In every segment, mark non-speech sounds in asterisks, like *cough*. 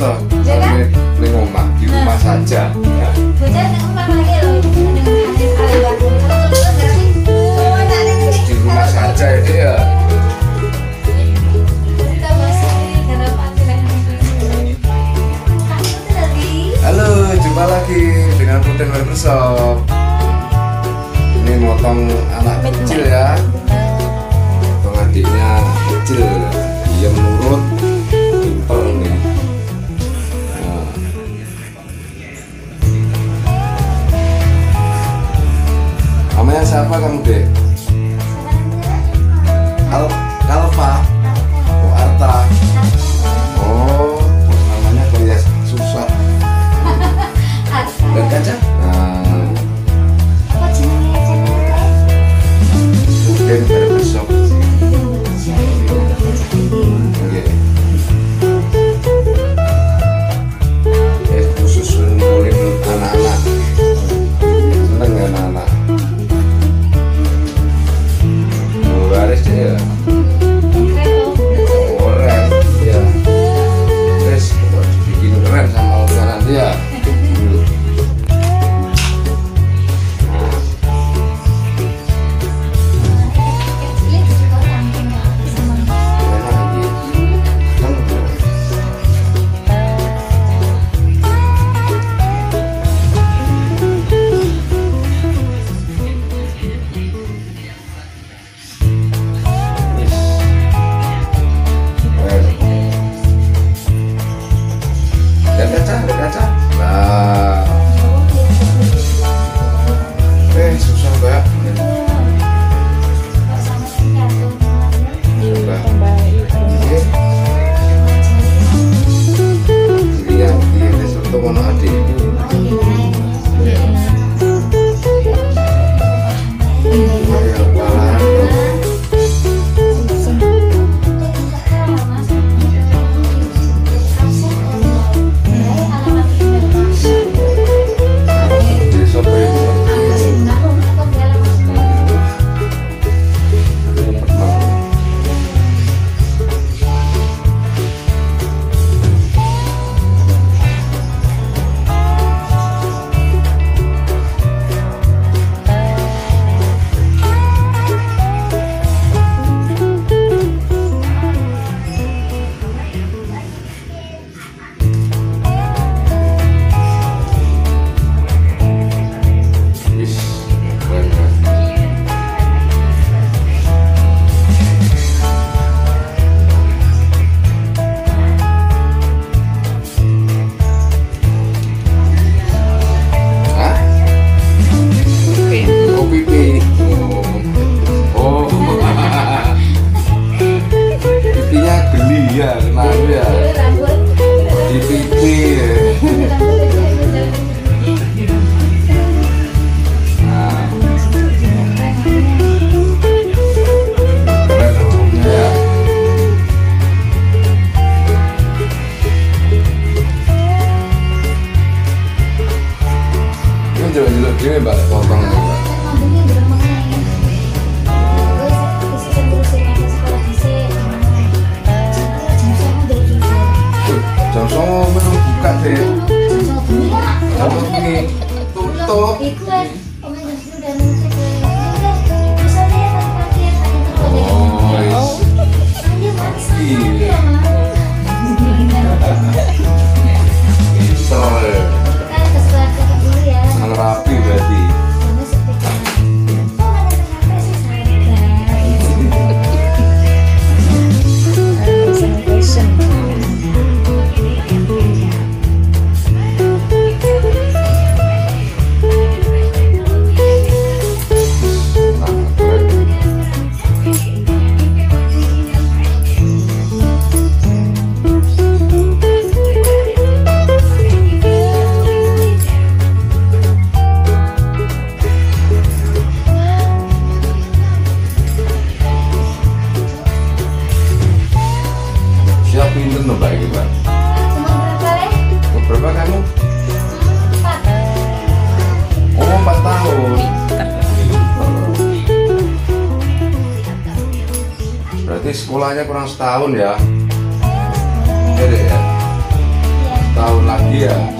loh ya kan? Ning omah, di rumah saja. Bocah di rumah lagi loh. Di rumah saja. Halo, jumpa lagi dengan Putih Workshop. Ini motong anak kecil ya. Motong adiknya kecil. berarti sekolahnya kurang setahun ya. jadi ya. Setahun lagi ya.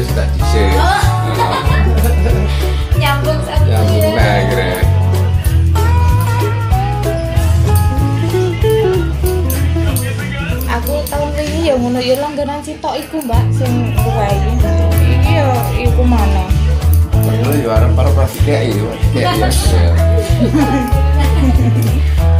terus oh. *laughs* tak. Nyambung sama. Nyambung eh, kae kira. Aku tahun ini ya ngono ya langganan sitok iku, Mbak, sing kowe iki. Ya iku mana? Ya ya arep-arep pasti kayak ya. *laughs*